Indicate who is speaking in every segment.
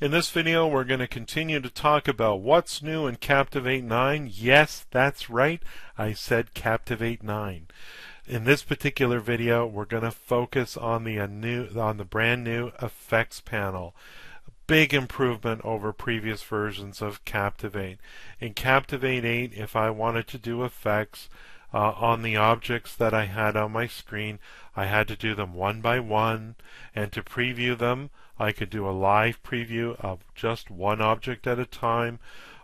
Speaker 1: In this video, we're going to continue to talk about what's new in Captivate 9. Yes, that's right. I said Captivate 9. In this particular video, we're going to focus on the uh, new, on the brand new effects panel. A big improvement over previous versions of Captivate. In Captivate 8, if I wanted to do effects uh, on the objects that I had on my screen, I had to do them one by one, and to preview them, I could do a live preview of just one object at a time,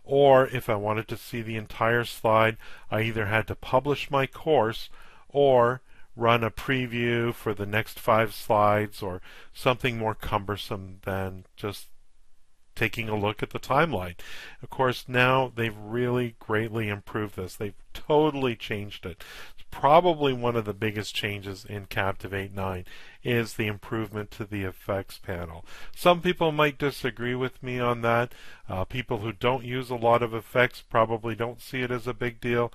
Speaker 1: or if I wanted to see the entire slide, I either had to publish my course or run a preview for the next five slides or something more cumbersome than just taking a look at the timeline. Of course, now they've really greatly improved this. They've totally changed it. It's probably one of the biggest changes in Captivate 9 is the improvement to the effects panel. Some people might disagree with me on that. Uh, people who don't use a lot of effects probably don't see it as a big deal.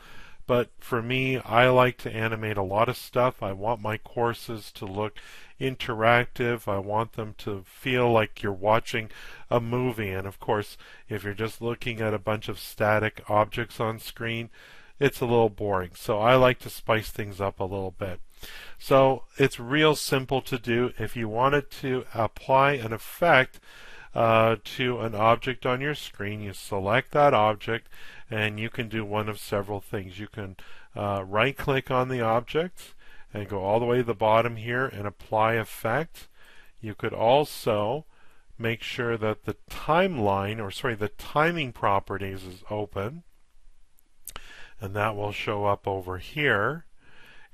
Speaker 1: But for me, I like to animate a lot of stuff. I want my courses to look interactive. I want them to feel like you're watching a movie. And of course, if you're just looking at a bunch of static objects on screen, it's a little boring. So I like to spice things up a little bit. So it's real simple to do. If you wanted to apply an effect uh, to an object on your screen, you select that object and you can do one of several things. You can uh, right click on the object and go all the way to the bottom here and apply effect. You could also make sure that the timeline, or sorry, the timing properties is open. And that will show up over here.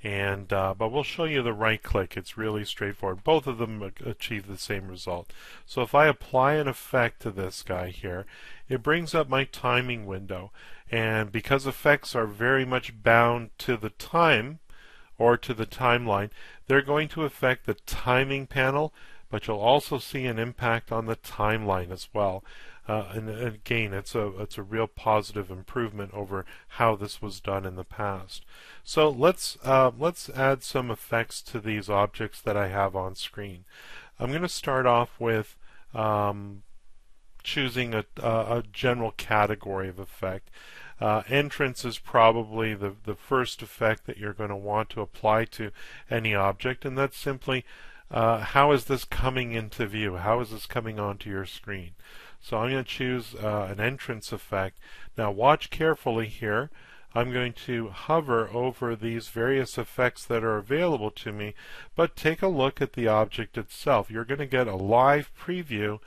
Speaker 1: And uh, but we'll show you the right click. It's really straightforward. Both of them achieve the same result. So if I apply an effect to this guy here, it brings up my timing window. And because effects are very much bound to the time, or to the timeline. They're going to affect the timing panel, but you'll also see an impact on the timeline as well. Uh, and, and, again, it's a it's a real positive improvement over how this was done in the past. So let's uh, let's add some effects to these objects that I have on screen. I'm going to start off with um, choosing a, a, general category of effect. Uh, entrance is probably the, the first effect that you're going to want to apply to any object, and that's simply uh, how is this coming into view? How is this coming onto your screen? So I'm going to choose uh, an entrance effect. Now watch carefully here. I'm going to hover over these various effects that are available to me, but take a look at the object itself. You're going to get a live preview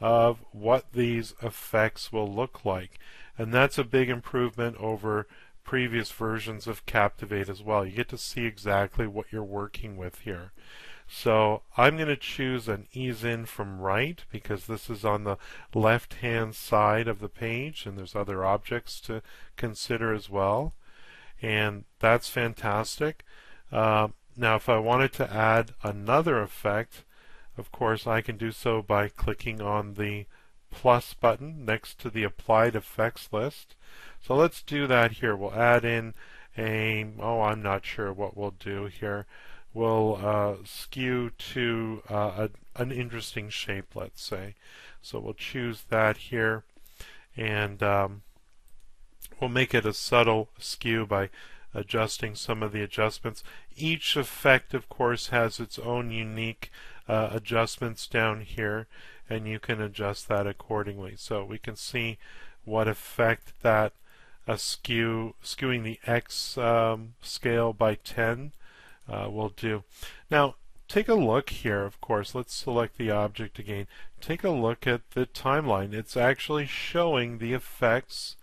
Speaker 1: of what these effects will look like and that's a big improvement over previous versions of Captivate as well. You get to see exactly what you're working with here. So I'm going to choose an ease in from right because this is on the left hand side of the page and there's other objects to consider as well. And that's fantastic. Uh, now if I wanted to add another effect, of course I can do so by clicking on the plus button next to the applied effects list. So let's do that here. We'll add in a, oh, I'm not sure what we'll do here. We'll uh, skew to uh, a, an interesting shape, let's say. So we'll choose that here and um, we'll make it a subtle skew by adjusting some of the adjustments. Each effect, of course, has its own unique uh, adjustments down here and you can adjust that accordingly. So we can see what effect that a skew skewing the x um, scale by 10 uh, will do. Now take a look here of course. Let's select the object again. Take a look at the timeline. It's actually showing the effects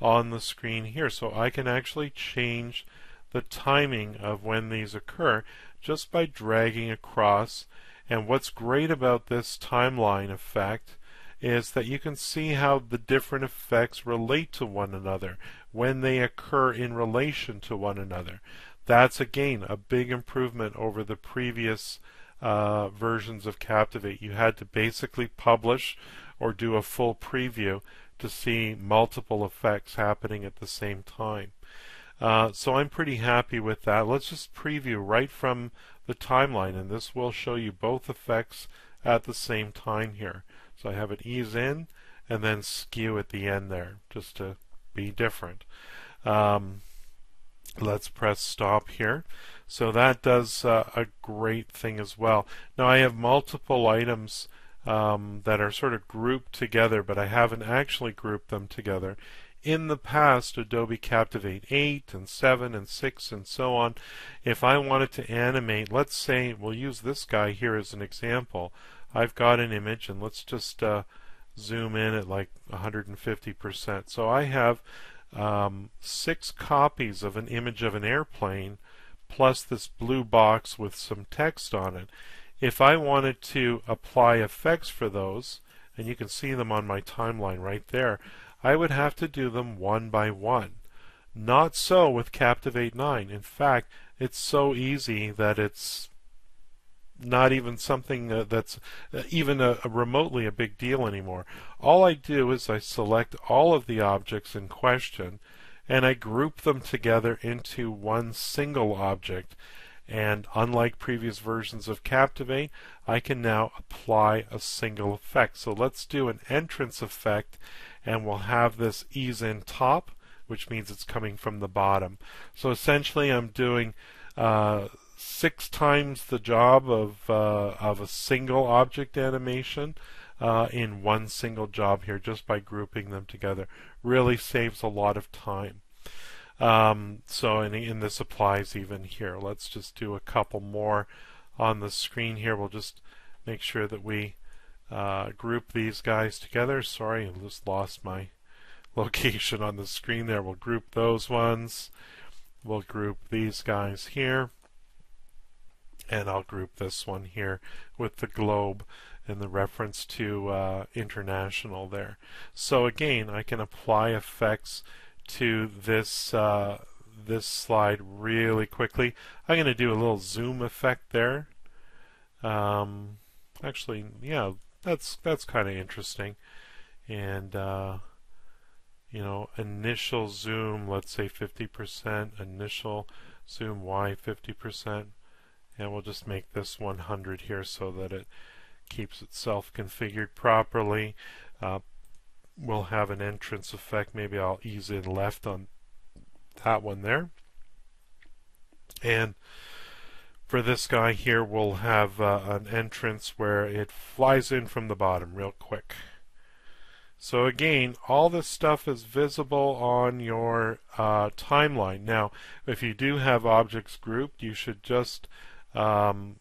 Speaker 1: on the screen here. So I can actually change the timing of when these occur just by dragging across. And what's great about this timeline effect is that you can see how the different effects relate to one another when they occur in relation to one another. That's again a big improvement over the previous uh, versions of Captivate. You had to basically publish or do a full preview to see multiple effects happening at the same time. Uh, so I'm pretty happy with that. Let's just preview right from the timeline and this will show you both effects at the same time here. So I have it ease in and then skew at the end there just to be different. Um, let's press stop here. So that does uh, a great thing as well. Now I have multiple items um, that are sort of grouped together, but I haven't actually grouped them together. In the past, Adobe Captivate 8 and 7 and 6 and so on, if I wanted to animate, let's say, we'll use this guy here as an example. I've got an image and let's just uh, zoom in at like 150%. So I have um, six copies of an image of an airplane plus this blue box with some text on it. If I wanted to apply effects for those, and you can see them on my timeline right there, I would have to do them one by one. Not so with Captivate 9. In fact, it's so easy that it's not even something uh, that's uh, even a, a remotely a big deal anymore. All I do is I select all of the objects in question and I group them together into one single object. And unlike previous versions of Captivate, I can now apply a single effect. So let's do an entrance effect and we'll have this ease in top, which means it's coming from the bottom. So essentially I'm doing uh, six times the job of, uh, of a single object animation uh, in one single job here just by grouping them together. Really saves a lot of time. Um, so, and, and this applies even here. Let's just do a couple more on the screen here. We'll just make sure that we uh, group these guys together. Sorry, I just lost my location on the screen there. We'll group those ones. We'll group these guys here and I'll group this one here with the globe and the reference to uh, international there. So again, I can apply effects to this uh, this slide really quickly. I'm going to do a little zoom effect there. Um, actually, yeah, that's that's kind of interesting. And uh, you know, initial zoom, let's say 50%, initial zoom Y 50% and we'll just make this 100 here so that it keeps itself configured properly. Uh, we'll have an entrance effect. Maybe I'll ease in left on that one there. And for this guy here, we'll have uh, an entrance where it flies in from the bottom real quick. So again, all this stuff is visible on your uh, timeline. Now, if you do have objects grouped, you should just um,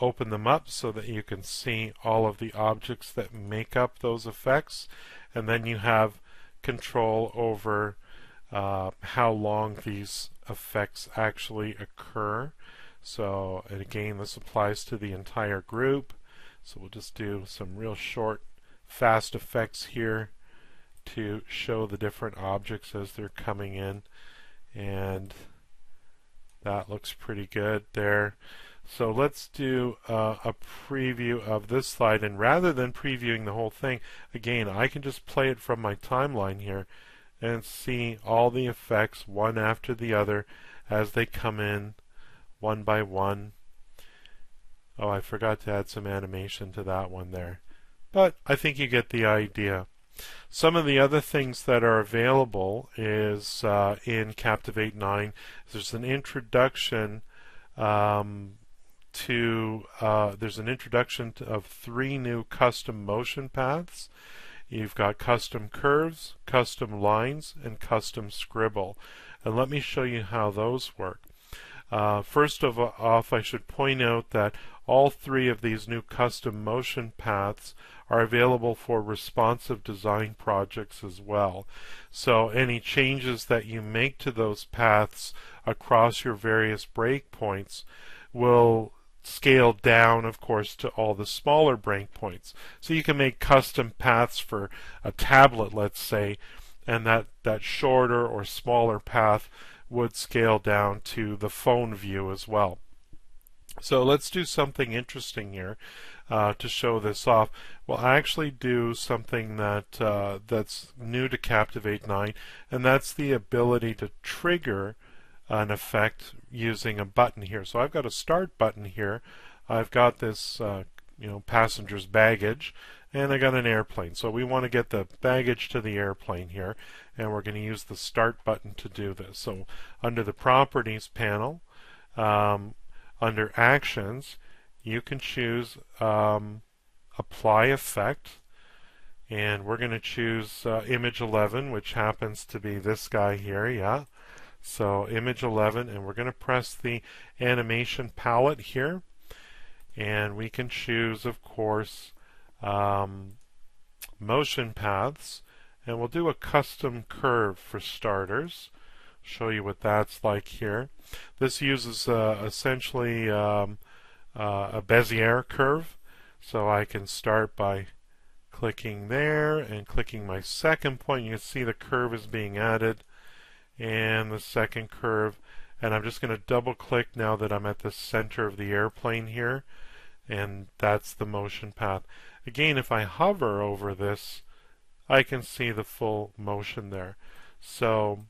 Speaker 1: open them up so that you can see all of the objects that make up those effects. And then you have control over uh, how long these effects actually occur. So and again this applies to the entire group. So we'll just do some real short fast effects here to show the different objects as they're coming in. And that looks pretty good there. So let's do uh, a preview of this slide. And rather than previewing the whole thing, again, I can just play it from my timeline here and see all the effects one after the other as they come in one by one. Oh, I forgot to add some animation to that one there. But I think you get the idea. Some of the other things that are available is uh, in Captivate 9. There's an introduction um, to uh, there's an introduction to, of three new custom motion paths. You've got custom curves, custom lines, and custom scribble. And let me show you how those work. Uh, first of off, I should point out that all three of these new custom motion paths are available for responsive design projects as well. So any changes that you make to those paths across your various breakpoints will scale down, of course, to all the smaller breakpoints. So you can make custom paths for a tablet, let's say, and that, that shorter or smaller path would scale down to the phone view as well. So let's do something interesting here uh, to show this off. We'll actually do something that uh, that's new to Captivate 9, and that's the ability to trigger an effect using a button here. So I've got a start button here. I've got this uh, you know passenger's baggage, and I got an airplane. So we want to get the baggage to the airplane here, and we're going to use the Start button to do this. So under the Properties panel, um, under Actions, you can choose um, Apply Effect, and we're going to choose uh, Image 11, which happens to be this guy here, yeah. So Image 11, and we're going to press the Animation palette here, and we can choose, of course, um, motion paths. And we'll do a custom curve for starters show you what that's like here. This uses uh, essentially um, uh, a Bezier curve. So I can start by clicking there and clicking my second point. You can see the curve is being added and the second curve. And I'm just going to double click now that I'm at the center of the airplane here. And that's the motion path. Again, if I hover over this, I can see the full motion there. So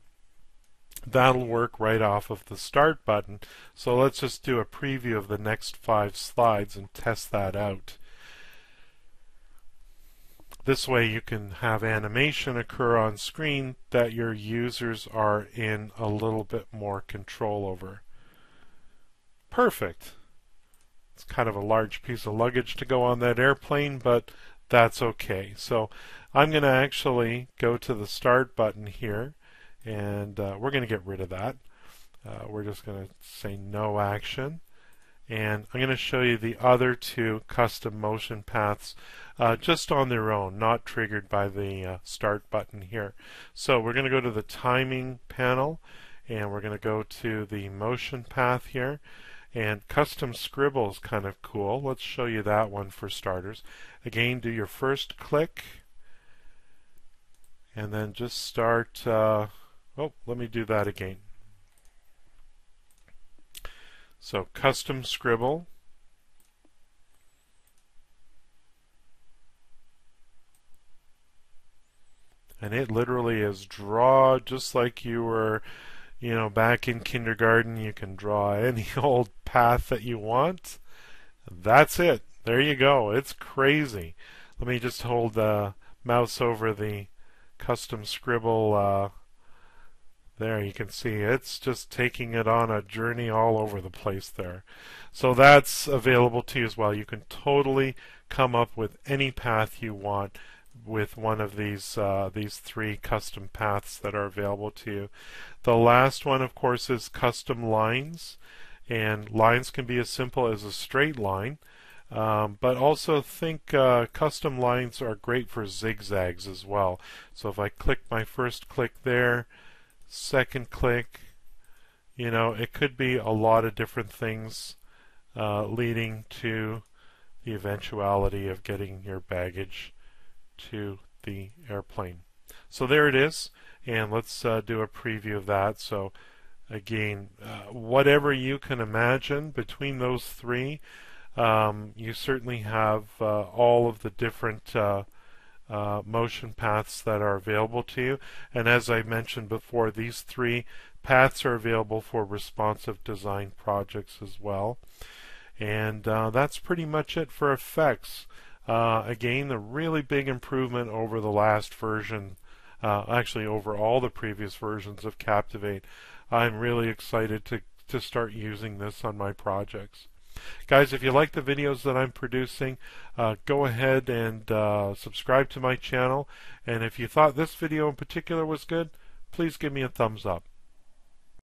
Speaker 1: that'll work right off of the start button. So let's just do a preview of the next five slides and test that out. This way you can have animation occur on screen that your users are in a little bit more control over. Perfect. It's kind of a large piece of luggage to go on that airplane, but that's okay. So I'm going to actually go to the start button here, and uh, we're going to get rid of that. Uh, we're just going to say no action. And I'm going to show you the other two custom motion paths uh, just on their own, not triggered by the uh, start button here. So we're going to go to the timing panel, and we're going to go to the motion path here. And custom scribble is kind of cool. Let's show you that one for starters. Again, do your first click and then just start. Oh, let me do that again. So custom scribble. And it literally is draw just like you were you know, back in kindergarten, you can draw any old path that you want. That's it. There you go. It's crazy. Let me just hold the mouse over the custom scribble. Uh, there you can see it's just taking it on a journey all over the place there. So that's available to you as well. You can totally come up with any path you want with one of these uh, these three custom paths that are available to you. The last one, of course, is custom lines, and lines can be as simple as a straight line. Um, but also think uh, custom lines are great for zigzags as well. So if I click my first click there, second click, you know, it could be a lot of different things uh, leading to the eventuality of getting your baggage to the airplane. So there it is, and let's uh, do a preview of that. So again, uh, whatever you can imagine between those three, um, you certainly have uh, all of the different uh, motion paths that are available to you. And as I mentioned before, these three paths are available for responsive design projects as well. And uh, that's pretty much it for effects. Uh, again, a really big improvement over the last version, uh, actually over all the previous versions of Captivate. I'm really excited to, to start using this on my projects. Guys, if you like the videos that I'm producing, uh, go ahead and uh, subscribe to my channel. And if you thought this video in particular was good, please give me a thumbs up.